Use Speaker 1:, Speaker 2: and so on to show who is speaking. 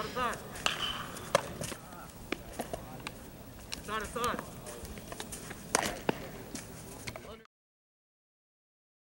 Speaker 1: Inside, inside. Inside, inside.